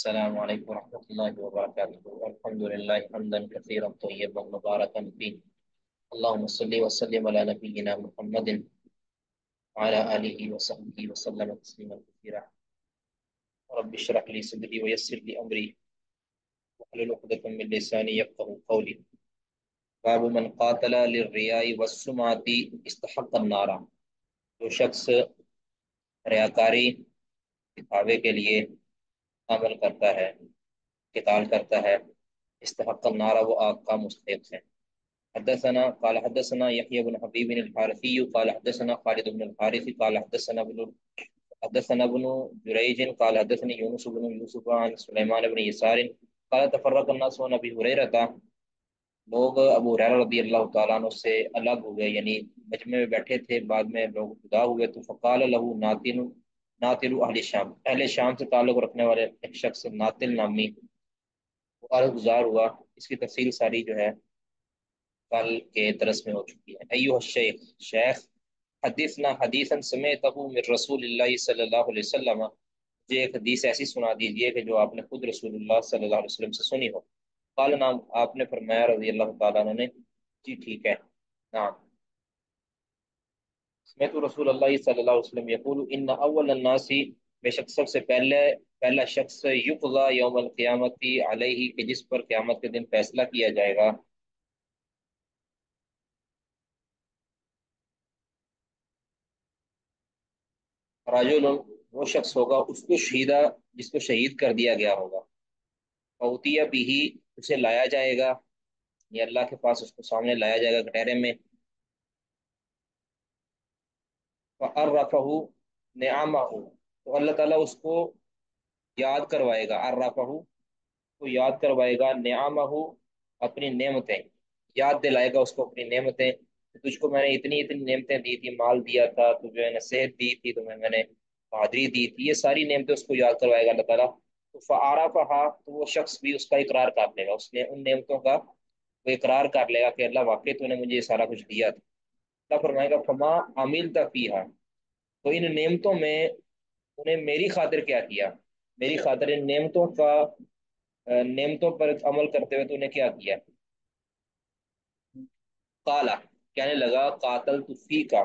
السلام عليكم ورحمة الله وبركاته. الحمد لله حمدا كثيرا طيبا مباركا فيه. اللهم صل وسلم على نبينا محمد وعلى آله وصحبه وسلم تسليما كثيرا. رب اشرح لي صدري ويسر لي أمري. واحلل عقدة من لساني يفقهوا قولي. باب من قاتل للرياء والسمعة استحق النار. جو شخص ریاکاری دکھاوے کے لیے عمل کرتا ہے، قتال کرتا ہے۔ استحق النار، وہ آگ کا مستحق ہے۔ حدثنا، قال حدثنا يحيى بن حبيب الحارثي قال حدثنا خالد بن الحارث، قال حدثنا ابن حدثنا ابن جريج قال حدثني يونس بن يوسف عن سليمان بن يسار قال تفرق الناس عن ابي هريره لوگ ابو ہریرہ رضی اللہ تعالیٰ عنہ سے الگ ہوئے یعنی مجمع میں بیٹھے تھے، بعد میں لوگ جدا ہوئے۔ تو فقال له ناتن ناتل اہل شام۔ اہل شام سے تعلق رکھنے والے ایک شخص ناتل نامی وہ عرض گزار ہوا۔ اس کی تفصیل ساری جو ہے کل کے درس میں ہو چکی ہے۔ ایوہ الشیخ، شیخ، حدیثنا حدیثا سمیتہو من رسول اللہ صلی اللہ علیہ وسلم۔ مجھے ایک حدیث ایسی سنا دیجیے کہ جو آپ نے خود رسول اللہ صلی اللہ علیہ وسلم سے سنی ہو۔ قال نام آپ نے فرمایا رضی اللہ تعالیٰ نے۔ جی ٹھیک ہے۔ نام سمیت رسول اللہ صلی اللہ علیہ وسلم یقول، ان اول الناس بے شک سب سے پہلے، پہلا شخص یقضا یوم القیامت علیہ، کہ جس پر قیامت کے دن فیصلہ کیا جائے گا۔ راجل وہ شخص ہوگا، اس کو شہیدہ، جس کو شہید کر دیا گیا ہوگا۔ اوتیا بھی اسے لایا جائے گا۔ یا اللہ کے پاس اس کو سامنے لایا جائے گا کٹہرے میں۔ فَأَرَّفَهُ نِعَمَهُ۔ تو اللہ تعالیٰ اس کو یاد کروائے گا۔ عرفہو تو یاد کروائے گا۔ نعمہو اپنی نعمتیں۔ یاد دلائے گا اس کو اپنی نعمتیں۔ تجھ کو میں نے اتنی اتنی نعمتیں دی تھی، مال دیا تھا، تجھے میں نے صحت دی تھی، تمہیں میں نے بہادری دی تھی۔ یہ ساری نعمتیں اس کو یاد کروائے گا اللہ تعالیٰ۔ تو فعرفہا تو وہ شخص بھی اس کا اقرار کر لے گا۔ اس نے ان نعمتوں کا وہ اقرار کر لے گا کہ اللہ واقعی تو نے مجھے یہ سارا کچھ دیا تھا۔ اللہ فرمائے گا، فما عمل تفیہ تو ان نعمتوں میں انہیں میری خاطر کیا کیا؟ میری خاطر ان نعمتوں کا نعمتوں پر عمل کرتے ہوئے تو انہیں کیا کیا؟ قالا کہنے لگا قاتل تفی کا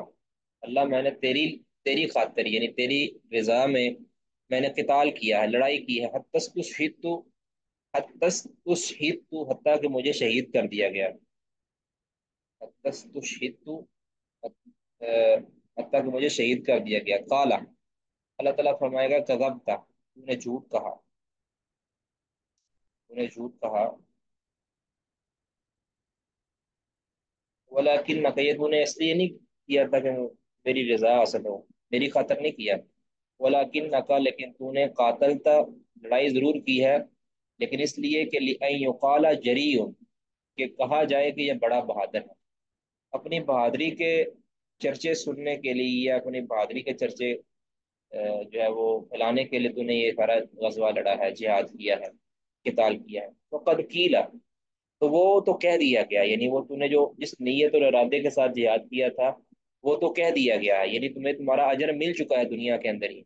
اللہ، میں نے تیری تیری خاطر یعنی تیری رضا میں میں نے قتال کیا ہے، لڑائی کی ہے۔ حتس تو شہید تو حتس تو شہید تو حتیٰ کہ مجھے شہید کر دیا گیا۔ حتس تو شہید تو حتیٰ کہ مجھے شہید کر دیا گیا۔ قالا اللہ تعالیٰ فرمائے گا کذبتا تو نے جھوٹ کہا۔ تو نے جھوٹ کہا۔ ولیکن نقیت نے اس لیے نہیں کیا تھا کہ میری رضا حاصل ہو، میری خاطر نہیں کیا۔ ولیکن نقا لیکن تو نے قاتل تا لڑائی ضرور کی ہے، لیکن اس لیے کہ یقال جری کہ کہا جائے کہ یہ بڑا بہادر ہے۔ اپنی بہادری کے چرچے سننے کے لیے یا اپنی بہادری کے چرچے جو ہے وہ پھیلانے کے لیے تو نے یہ سارا غزوہ لڑا ہے، جہاد کیا ہے، قتال کیا ہے۔ تو قد کیلا تو وہ تو کہہ دیا گیا یعنی وہ تو نے جو جس نیت اور ارادے کے ساتھ جہاد کیا تھا، وہ تو کہہ دیا گیا۔ ہے یعنی تمہیں تمہارا اجر مل چکا ہے دنیا کے اندر ہی۔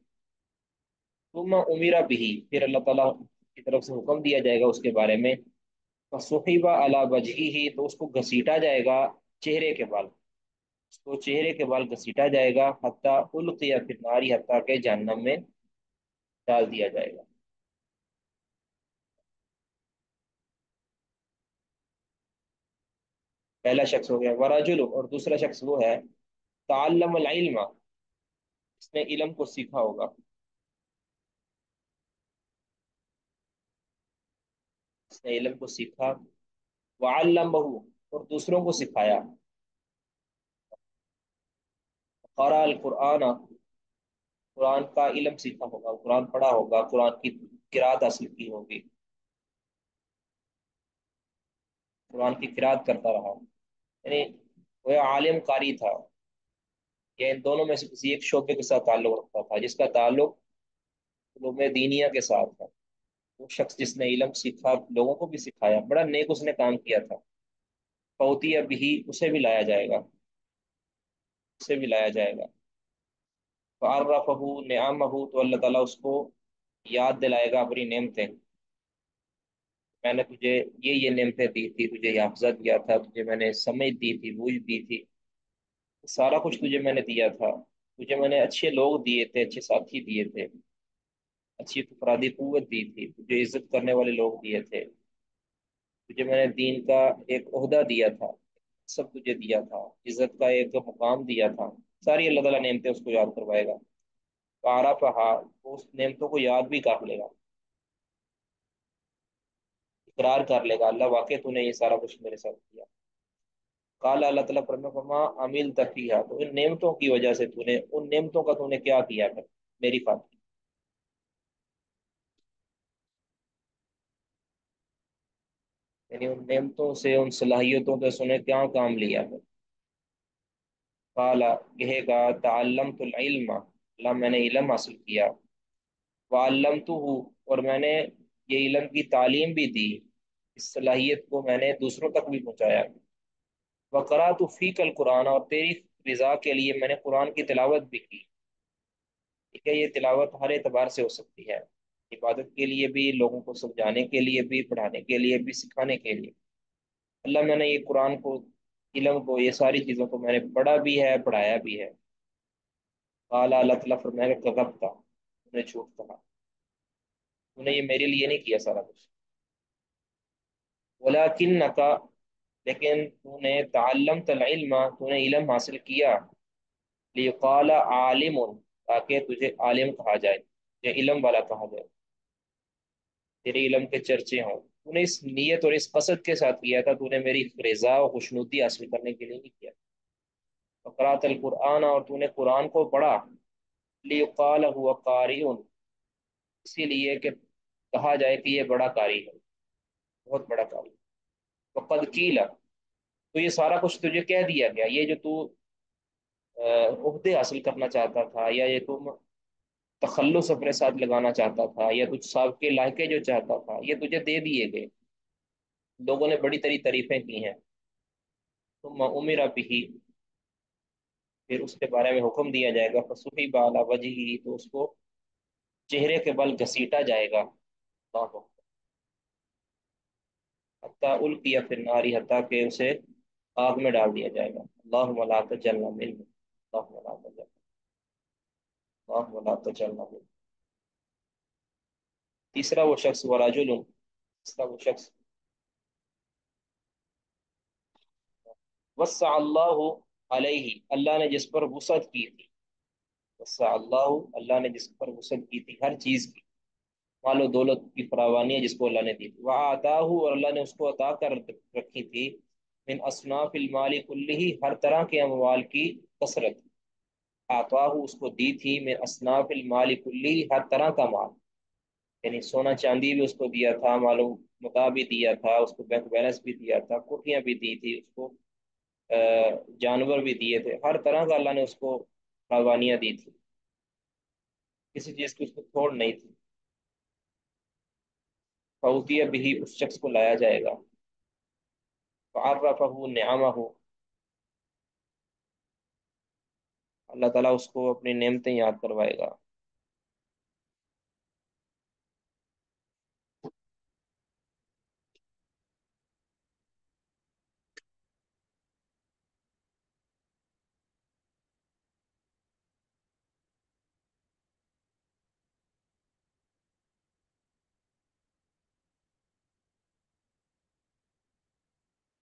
تم امیرا بھی پھر اللہ تعالیٰ کی طرف سے حکم دیا جائے گا اس کے بارے میں۔ صحیبہ علا بجہی ہی تو اس کو گھسیٹا جائے گا۔ چہرے کے بال۔ اس کو چہرے کے بال گھسیٹا جائے گا، حتیٰ القیا پھر ناری حتیٰ کے جہنم میں ڈال دیا جائے گا۔ پہلا شخص ہو گیا وراجل اور دوسرا شخص وہ ہے، تعلم العلم۔ اس نے علم کو سیکھا ہوگا۔ اس نے علم کو سیکھا۔ وعلمہ اور دوسروں کو سکھایا۔ قرآ القرآن، قرآن کا علم سیکھا ہوگا، قرآن پڑھا ہوگا، قرآن کی قرآت حاصل کی ہوگی۔ قرآن کی قرآت کرتا رہا۔ یعنی وہ عالم قاری تھا۔ یہ ان دونوں میں سے کسی ایک شعبے کے ساتھ تعلق رکھتا تھا، جس کا تعلق علوم دینیا کے ساتھ تھا۔ وہ شخص جس نے علم سیکھا، لوگوں کو بھی سکھایا۔ بڑا نیک اس نے کام کیا تھا۔ پوتی اب ہی اسے بھی لایا جائے گا۔ اسے بھی لایا جائے گا۔ فعرفہ نعمہ تو اللہ تعالیٰ اس کو یاد دلائے گا اپنی نعمتیں۔ میں نے تجھے یہ یہ نعمتیں دی تھی، تجھے یہ حفظہ دیا تھا، تجھے میں نے سمجھ دی تھی، بوجھ دی تھی۔ سارا کچھ تجھے میں نے دیا تھا۔ تجھے میں نے اچھے لوگ دیے تھے، اچھے ساتھی دیے تھے۔ اچھی افرادی قوت دی تھی، تجھے عزت کرنے والے لوگ دیے تھے۔ تجھے میں نے دین کا ایک عہدہ دیا تھا، سب تجھے دیا تھا، عزت کا ایک مقام دیا تھا۔ ساری اللہ تعالیٰ نعمتیں اس کو یاد کروائے گا۔ پارا پہا اس نعمتوں کو یاد بھی کر لے گا۔ اقرار کر لے گا، اللہ واقع تو نے یہ سارا کچھ میرے ساتھ کیا۔ کالا اللہ تعالیٰ فرما فما امل تفیہ تو ان نعمتوں کی وجہ سے تو نے، ان نعمتوں کا تو نے کیا کیا کر میری خاطر یعنی ان نعمتوں سے ان صلاحیتوں سے سنے، کیا کام لیا ہے کالا کہے گا، تعلمت العلم، اللہ میں نے علم حاصل کیا۔ وعلمتہ، اور میں نے یہ علم کی تعلیم بھی دی۔ اس صلاحیت کو میں نے دوسروں تک بھی پہنچایا۔ وقرات فیک القرآن، اور تیری رضا کے لیے میں نے قرآن کی تلاوت بھی کی۔ ٹھیک ہے، یہ تلاوت ہر اعتبار سے ہو سکتی ہے۔ عبادت کے لیے بھی، لوگوں کو سمجھانے کے لیے بھی، پڑھانے کے لیے بھی، سکھانے کے لیے۔ اللہ میں نے یہ قرآن کو، علم کو، یہ ساری چیزوں کو میں نے پڑھا بھی ہے، پڑھایا بھی ہے۔ قال اللہ تعالیٰ فرمایا کہ کذب تھا انہیں جھوٹ کہا انہیں یہ میرے لیے نہیں کیا سارا کچھ۔ ولیکنک لیکن تو نے تعلمت العلم، تو نے علم حاصل کیا۔ لیقال عالم تاکہ تجھے عالم کہا جائے یا علم والا کہا جائے۔ تیرے علم کے چرچے ہوں۔ تو نے اس نیت اور اس قصد کے ساتھ کیا تھا، تو نے میری رضا و خوشنودی حاصل کرنے کے لیے نہیں کیا۔ فقرات القرآن اور تو نے قرآن کو پڑھا۔ لیقال ہوا قاری اسی لیے کہ کہا جائے کہ یہ بڑا قاری ہے۔ بہت بڑا قاری۔ وقد کیلا تو یہ سارا کچھ تجھے کہہ دیا گیا۔ یہ جو تو عہدے حاصل کرنا چاہتا تھا یا یہ تم تخلص اپنے ساتھ لگانا چاہتا تھا یا کچھ سابقے لاحقے جو چاہتا تھا، یہ تجھے دے دیے گئے۔ لوگوں نے بڑی تری تعریفیں کی ہیں۔ تم عمر بھی پھر اس کے بارے میں حکم دیا جائے گا۔ فصوحی بالا وجہ ہی تو اس کو چہرے کے بل گھسیٹا جائے گا۔ حتیٰ القیا پھر ناری حتیٰ کہ اسے آگ میں ڈال دیا جائے گا۔ اللہ ملا تجلنا مل اللہ ملا تجلنا اللہ ملا تیسرا وہ شخص وراجل تیسرا وہ شخص۔ وسع اللہ علیہ، اللہ نے جس پر وسعت کی تھی۔ وسع اللہ اللہ نے جس پر وسعت کی تھی، ہر چیز کی۔ مال و دولت کی فراوانی ہے جس کو اللہ نے دی تھی۔ وہ آتا اور اللہ نے اس کو عطا کر رکھی تھی۔ من اصناف المال کلی ہر طرح کے اموال کی کثرت۔ آتا اس کو دی تھی من اصناف المال کلی، ہر طرح کا مال۔ یعنی سونا چاندی بھی اس کو دیا تھا معلوم متا بھی دیا تھا، اس کو بینک بیلنس بھی دیا تھا، کوٹیاں بھی دی تھی، اس کو جانور بھی دیے تھے۔ ہر طرح کا اللہ نے اس کو فراوانیاں دی تھی۔ کسی چیز کی اس کو تھوڑ نہیں تھی۔ فوتیہ بھی اس شخص کو لایا جائے گا۔ فعرفہ نعمہ ہو اللہ تعالیٰ اس کو اپنی نعمتیں یاد کروائے گا۔